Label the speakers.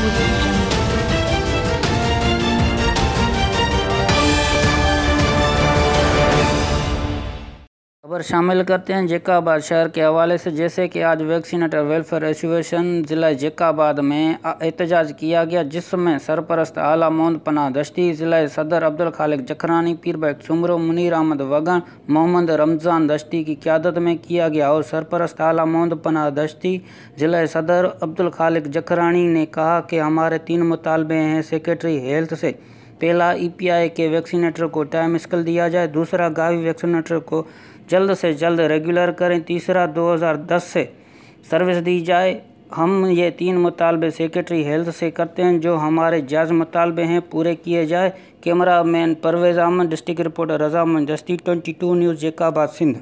Speaker 1: Thank you. खबर शामिल करते हैं, जेकाबाद शहर के हवाले से। जैसे कि आज वैक्सीनेटर वेलफेयर एसोसिएशन ज़िला जेकाबाद में एहतजाज किया गया, जिसमें सरपरस्त आला मोहम्मद पना दश्ती, ज़िला सदर अब्दुल खालिक जखरानी पीरबैक सुमरो, मुनीर अहमद वगन, मोहम्मद रमज़ान दश्ती की क्यादत में किया गया और सरपरस्त आला मोहम्मद पना दश्ती, ज़िला सदर अब्दुल खालिक जखरानी ने कहा कि हमारे तीन मुतालबे हैं सेक्रेटरी हेल्थ से। पहला ईपीआई के वैक्सीनेटर को टाइम स्कल दिया जाए, दूसरा गावी वैक्सीनेटर को जल्द से जल्द रेगुलर करें, तीसरा 2010 से सर्विस दी जाए। हम ये तीन मुतालबे सेक्रेटरी हेल्थ से करते हैं, जो हमारे जायज़ मुतालबे हैं, पूरे किए जाए। Camera man Parvez Ahmad district reporter रजामंद जस्ती twenty two news, Jacobabad, Sindh.